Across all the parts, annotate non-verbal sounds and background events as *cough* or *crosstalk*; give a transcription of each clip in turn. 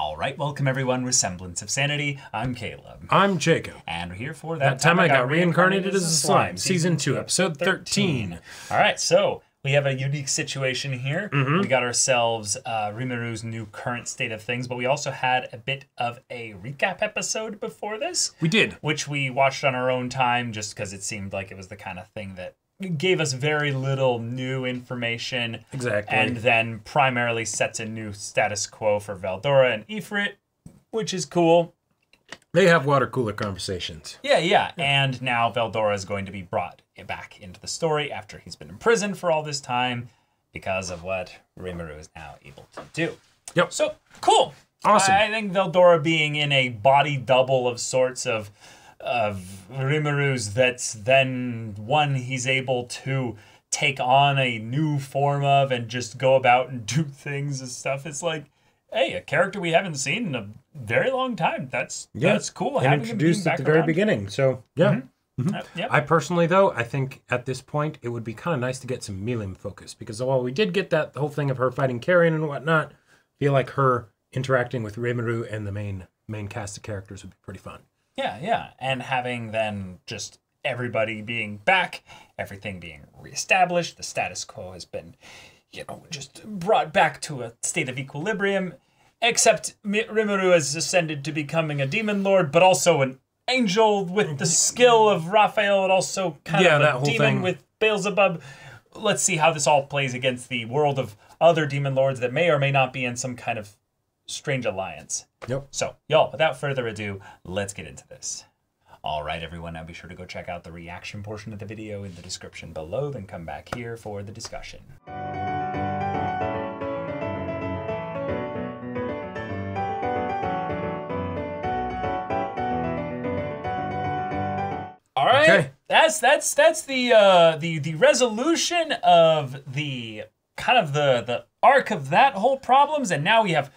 All right, welcome everyone. Resemblance of Sanity. I'm Caleb, I'm Jacob. and we're here for that, That time I got reincarnated as a slime, season two, episode 13. All right, so we have a unique situation here. Mm-hmm. We got ourselves uh, Rimuru new current state of things, but we also had a bit of a recap episode before this, We did. which we watched on our own time, just because it seemed like it was the kind of thing that gave us very little new information. Exactly. and then primarily sets a new status quo for Veldora and Ifrit, which is cool. They have water cooler conversations. Yeah, yeah. And now Veldora is going to be brought back into the story after he's been imprisoned for all this time because of what Rimuru is now able to do. Yep. So cool. Awesome. I, I think Veldora being in a body double of sorts of of Rimuru's that's then one he's able to take on a new form of and just go about and *laughs* do things and stuff. It's like, hey, a character we haven't seen in a very long time. That's that's cool. And Having him introduced at the very around. beginning. So, yeah. Uh, yep. I personally, though, I think at this point it would be kind of nice to get some Milim focus because while we did get that whole thing of her fighting Carrion and whatnot, I feel like her interacting with Rimuru and the main main cast of characters would be pretty fun. Yeah, yeah. And having then just everybody being back, everything being reestablished, the status quo has been, you know, just brought back to a state of equilibrium, except Rimuru has ascended to becoming a demon lord, but also an angel with the skill of Raphael and also kind Yeah, of a demon thing. with Beelzebub. Let's see how this all plays against the world of other demon lords that may or may not be in some kind of strange alliance. Yep. So, y'all, without further ado, let's get into this. All right, everyone, now be sure to go check out the reaction portion of the video in the description below, then come back here for the discussion. All right, Okay. that's that's that's the uh, the the resolution of the kind of the the arc of that whole problems, and now we have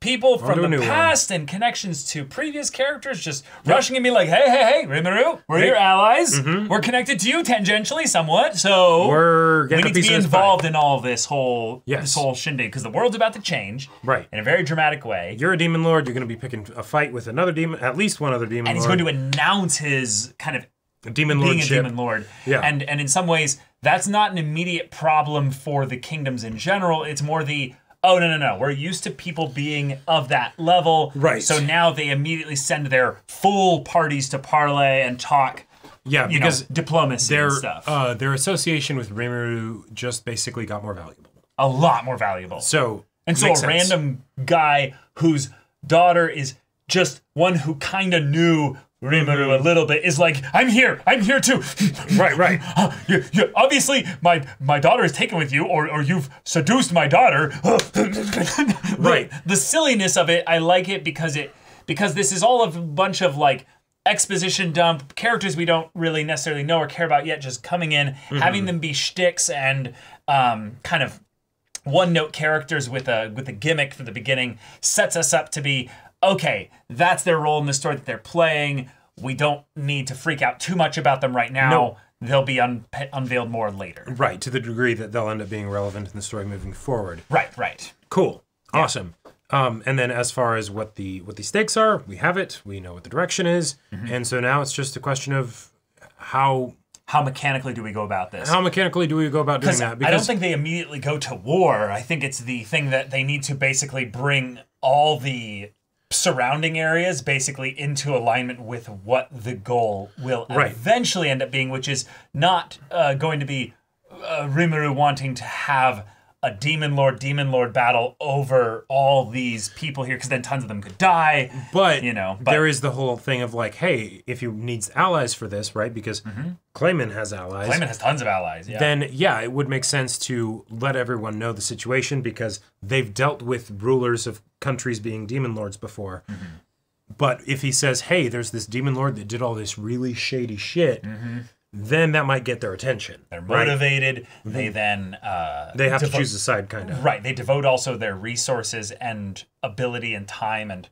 people from the new one. past and connections to previous characters just rushing at me like, hey, hey, hey, Rimuru, we're your allies. Mm-hmm. We're connected to you tangentially somewhat, so. We're we need to be of this pie. involved in all this whole Yes. this whole shindig because the world's about to change Right. in a very dramatic way. You're a demon lord. You're going to be picking a fight with another demon, at least one other demon and he's going to announce his kind of demon being a demon lord. Yeah. And and in some ways, that's not an immediate problem for the kingdoms in general. It's more the oh no no no, we're used to people being of that level. Right. So now they immediately send their full parties to parlay and talk. yeah, because know, diplomacy their and stuff. uh, their association with Rimuru just basically got more valuable. a lot more valuable. So and so a sense. random guy whose daughter is just one who kind of knew Rimuru a little bit is like, I'm here, I'm here too. *laughs* Right, right. Uh, you, you, obviously, my my daughter is taken with you, or or you've seduced my daughter. *laughs* Right. The, silliness of it, I like it because it because this is all a bunch of like exposition dump characters we don't really necessarily know or care about yet, just coming in, Mm-hmm. having them be shticks and um, kind of one note characters with a with a gimmick from the beginning sets us up to be okay that's their role in the story that they're playing we don't need to freak out too much about them right now No. they'll be un- unveiled more later right to the degree that they'll end up being relevant in the story moving forward. right right Cool. Awesome. Um, and then as far as what the what the stakes are, we have it. We know what the direction is, Mm-hmm. and so now it's just a question of how how mechanically do we go about this how mechanically do we go about doing that? Because I don't think they immediately go to war. I think it's the thing that they need to basically bring all the surrounding areas basically into alignment with what the goal will Right. eventually end up being, which is not uh, going to be uh, Rimuru wanting to have a demon lord demon lord battle over all these people here because then tons of them could die. but you know, but- there is the whole thing of like, hey, if you needs allies for this, right? Because Clayman has allies. Clayman has tons of allies. Yeah. then yeah, it would make sense to let everyone know the situation because they've dealt with rulers of countries being demon lords before. Mm-hmm. But if he says, "Hey, there's this demon lord that did all this really shady shit," then that might get their attention. Mm-hmm. They're right? motivated. They then uh, They have to choose a side, kind of. Right. They devote also their resources and ability and time and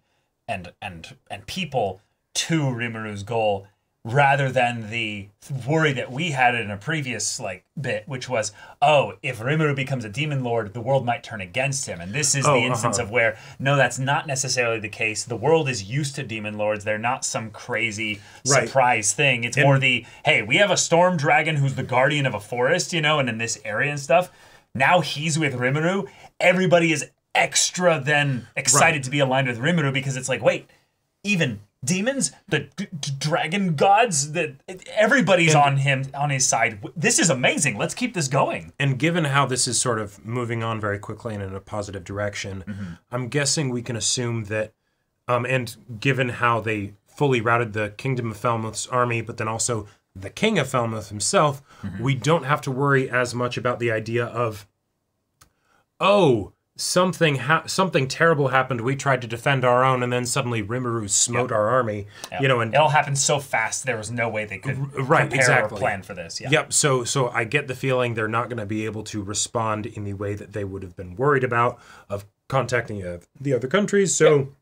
and and and people to Rimuru's goal. Rather than the worry that we had in a previous like bit, which was, oh, if Rimuru becomes a demon lord, the world might turn against him. And this is Oh, the instance uh-huh. of where no, that's not necessarily the case. The world is used to demon lords. They're not some crazy Right. surprise thing. It's more the hey, we have a storm dragon who's the guardian of a forest, you know, and in this area and stuff. Now he's with Rimuru. Everybody is extra then excited to be aligned with Rimuru because it's like, wait, even demons, the d- d- dragon gods, that everybody's on him on his side. This is amazing. Let's keep this going. And given how this is sort of moving on very quickly and in a positive direction, Mm-hmm. I'm guessing we can assume that, um, and given how they fully routed the Kingdom of Falmuth's army, but then also the King of Falmuth himself, Mm-hmm. we don't have to worry as much about the idea of, oh, something ha- something terrible happened. We tried to defend our own, and then suddenly Rimuru smote our army. You know, and it all happened so fast. There was no way they could right, prepare exactly. or plan for this. Yeah. Yep. So so I get the feeling they're not going to be able to respond in the way that they would have been worried about of contacting uh, the other countries. So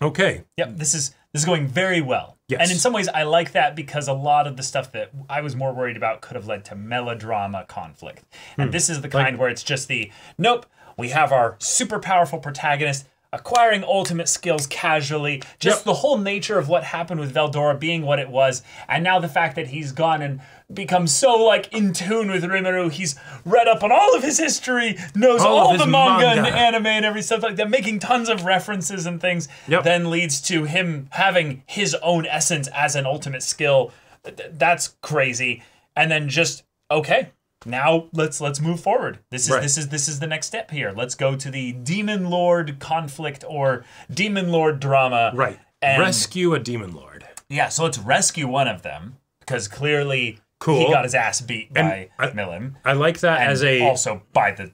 okay. Yep, this is this is going very well. Yes. And in some ways I like that because a lot of the stuff that I was more worried about could have led to melodrama conflict. And Hmm. this is the kind where it's just the nope, we have our super powerful protagonist acquiring ultimate skills casually, just Yep. the whole nature of what happened with Veldora being what it was, and now the fact that he's gone and become so like in tune with Rimuru, he's read up on all of his history, knows All all the manga, and manga. anime and every stuff like that, making tons of references and things, Yep. then leads to him having his own essence as an ultimate skill. Th- th- That's crazy. And then just okay, now let's let's move forward. This is Right. this is this is the next step here. Let's go to the demon lord conflict or demon lord drama. Right. And Rescue a demon lord. yeah, so let's rescue one of them because clearly Cool. he got his ass beat by I- Milim. I like that And as a also by the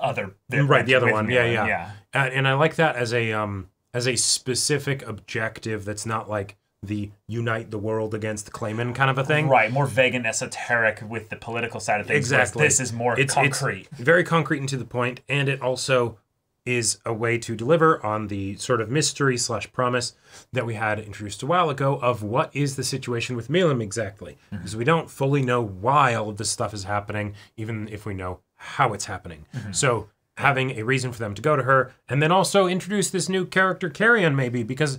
other that right the other one. Yeah, yeah. yeah. Uh, and I like that as a um as a specific objective that's not like the unite the world against the Clayman kind of a thing. Right, more vague and esoteric with the political side of things. Exactly. This is more It's- it's concrete. very concrete and to the point, and it also is a way to deliver on the sort of mystery slash promise that we had introduced a while ago of what is the situation with Milim exactly, mm-hmm. because we don't fully know why all of this stuff is happening, even if we know how it's happening. Mm-hmm. So having a reason for them to go to her, and then also introduce this new character Carrion maybe because.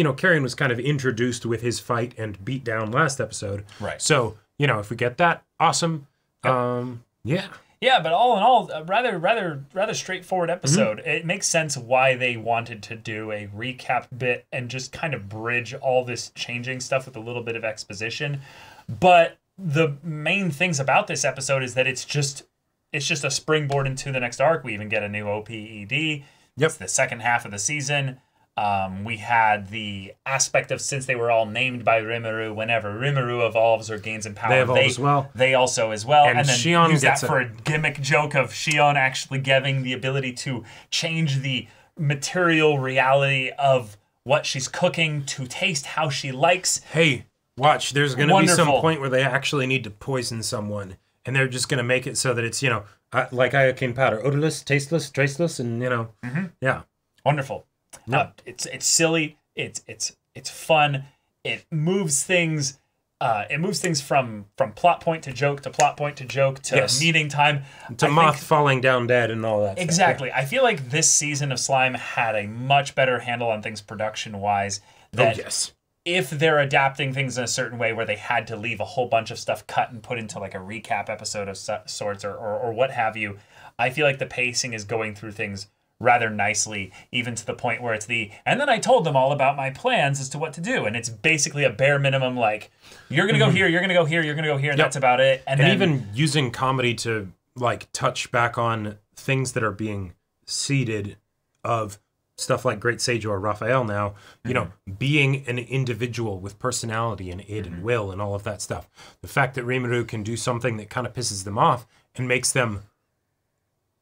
You know, Carrion was kind of introduced with his fight and beat down last episode. Right. So, you know, if we get that, awesome. Um, yeah. Yeah, but all in all, a rather, rather, rather straightforward Mm-hmm. episode. It makes sense why they wanted to do a recap bit and just kind of bridge all this changing stuff with a little bit of exposition. But the main things about this episode is that it's just, it's just a springboard into the next arc. We even get a new OPED. Yep. It's the second half of the season. Um, we had the aspect of since they were all named by Rimuru, whenever Rimuru evolves or gains in power, They evolve as well. They also as well, And and, then Shion use that for a gimmick joke of Shion actually giving the ability to change the material reality of what she's cooking to taste how she likes. hey, watch, there's going to be some point where they actually need to poison someone, and they're just going to make it so that it's, you know, uh, like iocane powder, odorless, tasteless, traceless, and, you know, Mm-hmm. yeah. Wonderful. Uh, it's it's silly. It's it's it's fun. It moves things. Uh, it moves things from from plot point to joke to plot point to joke to Yes. meeting time. To I moth think- falling down dead and all that. stuff. Exactly. I feel like this season of Slime had a much better handle on things production wise. Oh, yes. if they're adapting things in a certain way where they had to leave a whole bunch of stuff cut and put into like a recap episode of sorts or, or, or what have you, I feel like the pacing is going through things rather nicely, even to the point where it's the, and then I told them all about my plans as to what to do. And it's basically a bare minimum like, you're going to go here, you're going to go here, you're going to go here, and Mm-hmm. Yep. that's about it. And, And then, even using comedy to, like, touch back on things that are being seeded of stuff like Great Sage or Raphael now, you know, being an individual with personality and id and will and all of that stuff. The fact that Rimuru can do something that kind of pisses them off and makes them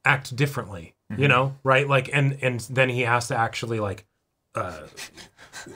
act differently, you know, right? Like, and and then he has to actually like uh,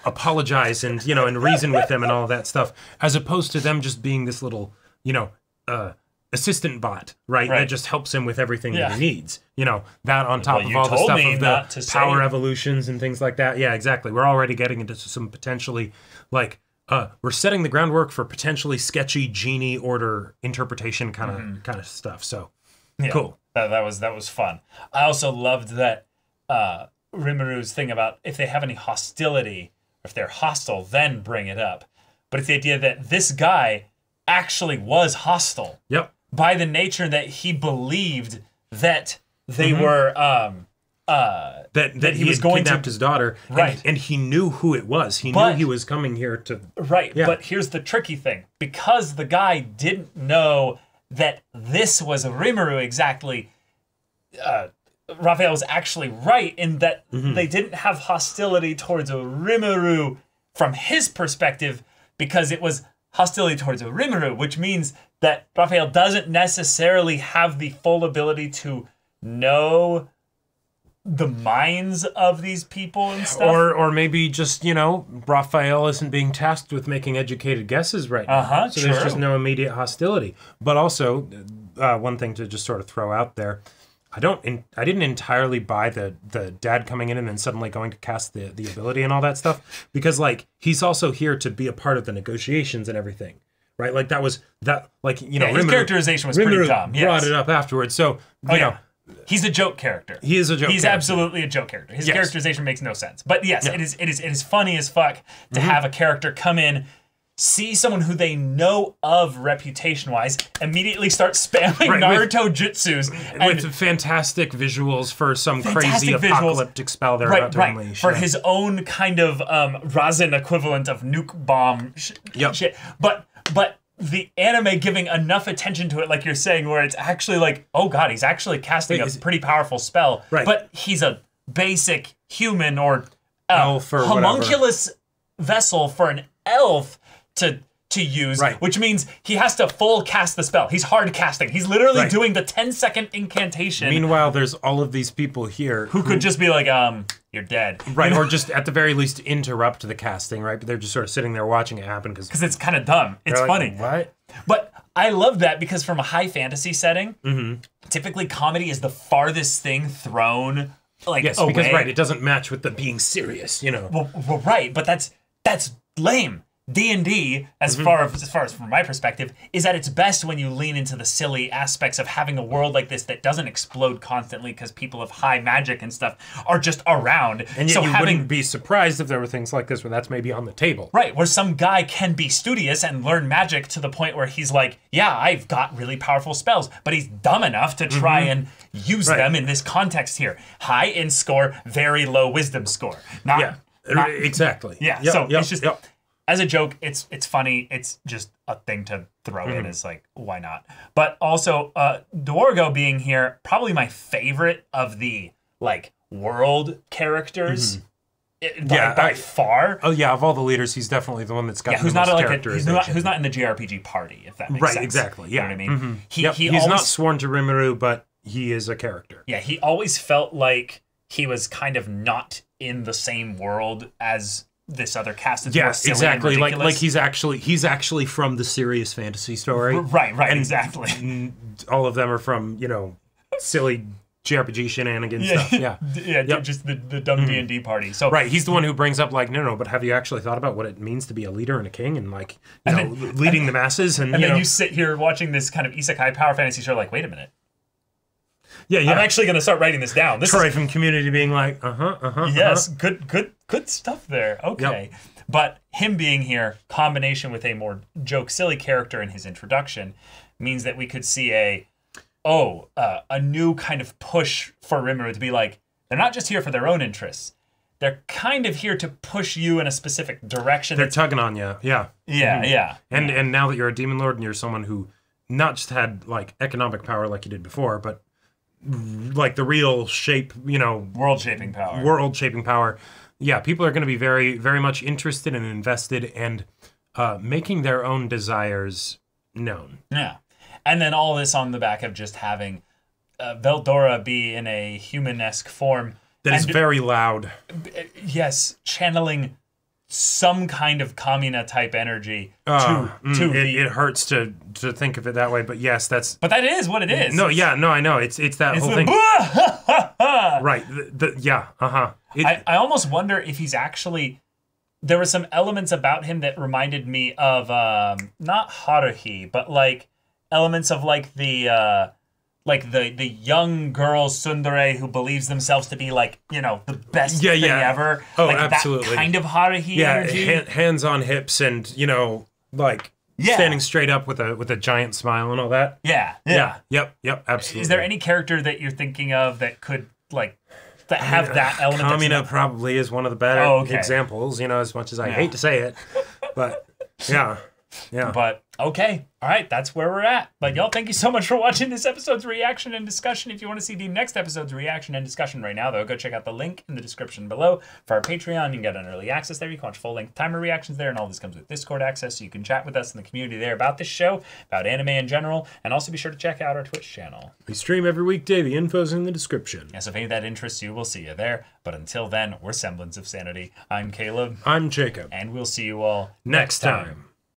apologize and you know and reason with them and all that stuff, as opposed to them just being this little, you know, uh, assistant bot, right? That just helps him with everything that he needs. You know, that on top Well, of all the stuff of the to say power evolutions and things like that. Yeah, exactly. We're already getting into some potentially like uh, we're setting the groundwork for potentially sketchy genie order interpretation kind of kind of stuff. So Yeah, Cool. That, that was that was fun. I also loved that uh, Rimuru's thing about if they have any hostility, or if they're hostile, then bring it up. But it's the idea that this guy actually was hostile yep, by the nature that he believed that they Mm-hmm. were. Um, uh, that that, he he, was going to- kidnapped his daughter, and- Right. And, he knew who it was. He But- knew he was coming here to. Right, Yeah. but here's the tricky thing. Because the guy didn't know that this was a Rimuru exactly, uh, Raphael was actually right in that Mm-hmm. they didn't have hostility towards a Rimuru from his perspective because it was hostility towards a Rimuru, which means that Raphael doesn't necessarily have the full ability to know the minds of these people and stuff. Or, or maybe just you know, Raphael isn't being tasked with making educated guesses right now, Uh-huh, so there's just no immediate hostility. But also, uh, one thing to just sort of throw out there, I don't, in, I didn't entirely buy the the dad coming in and then suddenly going to cast the the ability and all that stuff because like he's also here to be a part of the negotiations and everything, right? Like that was that like you know Yeah, his characterization was pretty dumb. Yes. brought it up afterwards, so you Oh, know. yeah. He's a joke character. He is a joke He's character. absolutely a joke character. His Yes. characterization makes no sense. But yes, it is it is it is funny as fuck to Mm-hmm. have a character come in, see someone who they know of reputation wise, immediately start spamming Right, with- Naruto jutsus and with fantastic visuals for some crazy visuals. apocalyptic spell they're right, about to right, unleash. for yeah. his own kind of um, Razin equivalent of nuke bomb sh- Yep. shit. But but the anime giving enough attention to it, like you're saying, where it's actually like, oh god, he's actually casting Wait, a pretty powerful spell. Right. But he's a basic human or uh, Elf or whatever. homunculus vessel for an elf to to use, Right. which means he has to full cast the spell. He's hard casting. He's literally Right. doing the 10 second incantation. Meanwhile, there's all of these people here who could just be like, um, you're dead. right, or just at the very least interrupt the casting, right? But they're just sort of sitting there watching it happen because because it's kind of dumb. It's funny, What? but I love that because from a high fantasy setting, Mm-hmm. typically comedy is the farthest thing thrown like Yes, away. because right, it doesn't match with the being serious, you know. well, well, right, but that's that's lame. D and D, as Mm-hmm. far as, as far as from my perspective, is at its best when you lean into the silly aspects of having a world like this that doesn't explode constantly because people of high magic and stuff are just around. and yet so you having wouldn't be surprised if there were things like this where that's maybe on the table. Right, where some guy can be studious and learn magic to the point where he's like, yeah, I've got really powerful spells, but he's dumb enough to try and use Right. them in this context here. High in score, very low wisdom score. Not, Yeah, not- exactly. yeah. Yep, so yep, it's just yep. As a joke, it's it's funny. It's just a thing to throw Mm-hmm. in. Is like, why not? But also, uh, Dwargo being here, probably my favorite of the like world characters. it- by, Mm-hmm. Yeah, by I- far. Oh yeah, of all the leaders, he's definitely the one that's got Yeah, the who's most not like a, he's not who's not in the JRPG party, if that makes Right, sense. exactly, You know yeah. what I mean? He Yep, he he's always, not sworn to Rimuru, but he is a character. yeah, he always felt like he was kind of not in the same world as this other cast. It's Yeah, and exactly. Like like he's actually he's actually from the serious fantasy story. right, right, exactly. *laughs* Mm, All of them are from you know silly JRPG shenanigans Yeah, stuff. *laughs* Yeah. Yeah, Yep. just the, the dumb D and D party. So Right, he's the one who brings up like, no, no, but have you actually thought about what it means to be a leader and a king and like, you know, leading the masses and, and you then know, you sit here watching this kind of isekai power fantasy show, like, wait a minute, yeah, yeah. I'm actually going to start writing this down. This Troy is from Community being like, uh huh, uh huh. yes, good, good, good stuff there. Okay, but him being here, combination with a more joke, silly character in his introduction, means that we could see a oh, uh, a new kind of push for Rimuru to be like, they're not just here for their own interests. They're kind of here to push you in a specific direction. They're tugging on you. Yeah. yeah, yeah. And and now that you're a demon lord and you're someone who not just had like economic power like you did before, but like the real shape, you know, World shaping power. world shaping power. Yeah, people are going to be very, very much interested and invested and uh, making their own desires known. Yeah. And then all this on the back of just having uh, Veldora be in a human-esque form. That is very loud. yes, channeling some kind of Kamina type energy Uh, to mm, to it, the. it hurts to to think of it that way, but yes, that's but that is what it is. no, yeah, no, I know. It's it's that It's whole the, thing, *laughs* right? The, yeah, uh huh. I, I almost wonder if he's actually there were some elements about him that reminded me of um, not Haruhi, but like elements of like the uh, like the the young girl tsundere who believes themselves to be like you know the best Yeah, thing yeah. ever. Oh, like absolutely. That kind of Haruhi Yeah, energy. hand, hands on hips, and you know, like Yeah. standing straight up with a with a giant smile and all that. yeah, yeah. Yep. Yep. Absolutely. Is there any character that you're thinking of that could like that have that element? Kamina probably is one of the better Oh, okay. examples. You know, as much as I hate to say it, but yeah, *laughs* yeah. But okay, all right, that's where we're at. But y'all, thank you so much for watching this episode's reaction and discussion. If you want to see the next episode's reaction and discussion right now, though, go check out the link in the description below for our Patreon. You can get an early access there. You can watch full length timer reactions there, and all this comes with Discord access, so you can chat with us in the community there about this show, about anime in general, and also be sure to check out our Twitch channel. we stream every weekday. The info's in the description. So if any of that interests you, we'll see you there. But until then, we're Semblance of Sanity. I'm Caleb, I'm Jacob. and we'll see you all Next time.